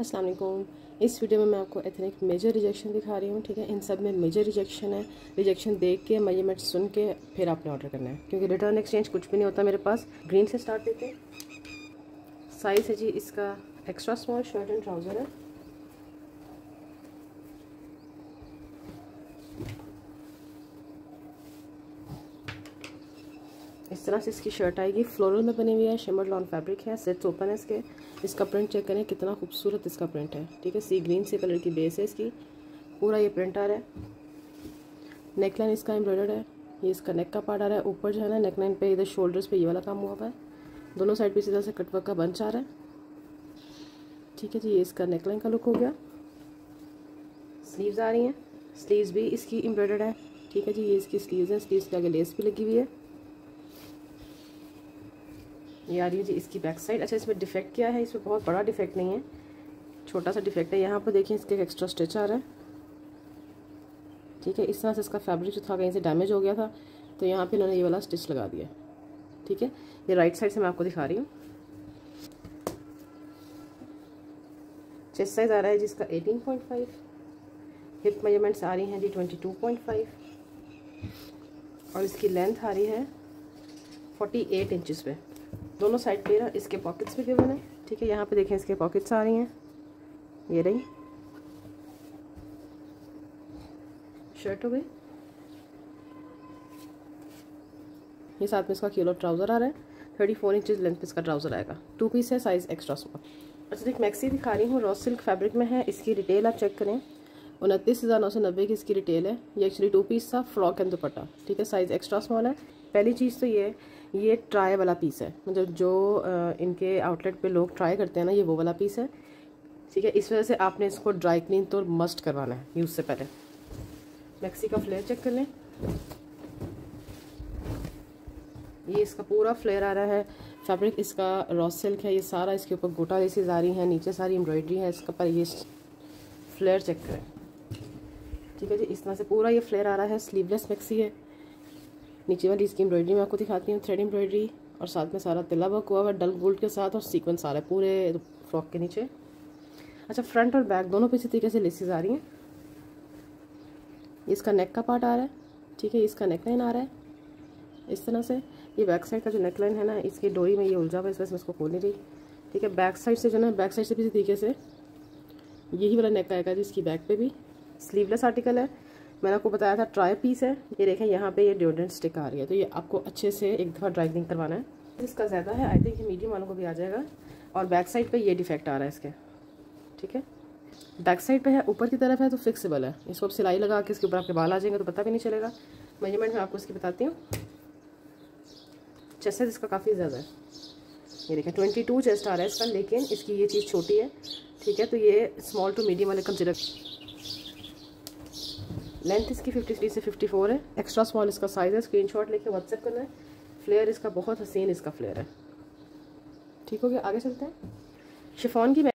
अस्सलाम वालेकुम इस वीडियो में मैं आपको एथनिक मेजर रिजेक्शन दिखा रही हूँ, ठीक है? इन सब में मेजर रिजेक्शन है। रिजेक्शन देख के मेज़रमेंट सुन के फिर आपने ऑर्डर करना है। क्योंकि रिटर्न एक्सचेंज कुछ भी नहीं होता मेरे पास। ग्रीन से स्टार्ट देते हैं। साइज़ है जी, इसका extra small shirt and trouser है। इस तरह से इसकी शर्ट आएगी। फ्लोरल में बनी हुई है शिमर लॉन फैब्रिक है सेट्स ओपन है इसके। इसका प्रिंट चेक करें, कितना खूबसूरत इसका प्रिंट है। ठीक है सी ग्रीन से कलर की बेस है इसकी। पूरा ये प्रिंट आ रहा है। नेकलाइन इसका एम्ब्रॉयडर्ड है। ये इसका नेक का पार्ट आ रहा है। ऊपर जो है ना नेकलाइन पे, इधर शोल्डर्स पे ये वाला काम हुआ हुआ है। दोनों साइड पे इसी तरह से कटवर्क का बंच आ रहा है। ठीक है जी, ये इसका नेकलाइन का लुक हो गया। स्लीव्स आ रही हैं। स्लीव्स भी इसकी एम्ब्रॉयडर्ड है। ठीक है जी, ये इसकी स्लीव्स हैं। स्लीव्स के आगे लेस भी लगी हुई है। ये आ रही है जी, इसकी बैक साइड अच्छा इसमें डिफेक्ट क्या है? इसमें बहुत बड़ा डिफेक्ट नहीं है। छोटा सा डिफेक्ट है। यहाँ पर देखिए इसके एक्स्ट्रा स्टिच आ रहा है। ठीक है, इस तरह से इसका फैब्रिक जो था कहीं से डैमेज हो गया था तो यहाँ पे इन्होंने ये वाला स्टिच लगा दिया। ठीक है, ये राइट साइड से मैं आपको दिखा रही हूँ। चेस्ट साइज़ आ रहा है जिसका 18.5 हिप मेजरमेंट्स आ रही हैं जी 22.5 और इसकी लेंथ आ रही है 48 इंचेस पे। दोनों साइड पे ना इसके पॉकेट्स भी गिवन है। ठीक है, यहाँ पे देखें, इसके पॉकेट्स आ रही हैं। ये रही। शर्ट हो गई। ये साथ में इसका किलो ट्राउज़र आ रहा है। थर्टी फोर इंचज़ लेंथ इसका ट्राउज़र आएगा। टू पीस है साइज़ एक्स्ट्रा स्मॉल अच्छा देख मैक्सी दिखा रही हूँ रॉ सिल्क फैब्रिक में है। इसकी रिटेल आप चेक करें। उनतीस हज़ार नौ सौ नब्बे की इसकी रिटेल है। ये एक्चुअली टू पीस था फ्रॉक एंड दुपट्टा। ठीक है साइज़ एक्स्ट्रा स्मॉल है। पहली चीज़ तो ये है ये ट्राई वाला पीस है। मतलब जो इनके आउटलेट पे लोग ट्राई करते हैं ना, ये वो वाला पीस है। ठीक है, इस वजह से आपने इसको ड्राई क्लीन तो मस्ट करवाना है यूज़ से पहले। मैक्सी का फ्लेयर चेक कर लें। ये इसका पूरा फ्लेयर आ रहा है। फैब्रिक इसका रॉस सिल्क है, ये सारा इसके ऊपर गोटा रेसीज आ रही हैं, नीचे सारी एम्ब्रॉयडरी है, इसका पर ये फ्लेयर चेक करें। ठीक है जी, इस तरह से पूरा ये फ्लेयर आ रहा है स्लीवलेस मैक्सी है। नीचे वाली इसकी एम्ब्रॉयडरी मैं आपको दिखाती हूँ थ्रेड एम्ब्रॉयडरी और साथ में सारा तिला वर्क हुआ हुआ डल गोल्ड के साथ और सीक्वेंस रहा है पूरे फ्रॉक के नीचे। अच्छा फ्रंट और बैक दोनों पे इसी तरीके से लेसेस आ रही हैं। इसका नेक का पार्ट आ रहा है, ठीक है, इसका नेक लाइन आ रहा है, इस तरह से। ये बैक साइड का जो नेक लाइन है ना, इसकी डोरी में ये उलझा हुआ इस वजह से इसको खोल नहीं रही, ठीक है। बैक साइड से जो ना बैक साइड से भी इसी तरीके से यही वाला नेक आएगा जी इसकी बैक पे भी। स्लीवलेस आर्टिकल है मैंने आपको बताया था ट्राई पीस है। ये देखें, यहाँ पे ये डिओड्रेंट स्टिक आ रही है। तो ये आपको अच्छे से एक दफ़ा क्लीन करवाना है। इसका ज़्यादा है आई थिंक ये मीडियम वालों को भी आ जाएगा। और बैक साइड पे ये डिफेक्ट आ रहा है इसके। ठीक है? बैक साइड पे है, ऊपर की तरफ़ है तो फिक्सेबल है। इसको आप सिलाई लगा के इसके ऊपर आपके बाल आ जाएँगे तो पता भी नहीं चलेगा। मेज़रमेंट मैं आपको इसकी बताती हूँ। चेस्ट इसका काफ़ी ज़्यादा है। ये देखें ट्वेंटी टू चेस्ट आ रहा है इसका, लेकिन इसकी ये चीज़ छोटी है। ठीक है? तो ये स्मॉल टू मीडियम वाले कंसिडर लेंथ इसकी 53 से 54 है। एक्स्ट्रा स्मॉल इसका साइज़ है। स्क्रीन शॉट लेके व्हाट्सएप करना है। फ्लेयर इसका बहुत हसीन इसका फ्लेयर है। ठीक हो गया? आगे चलते हैं। शिफॉन की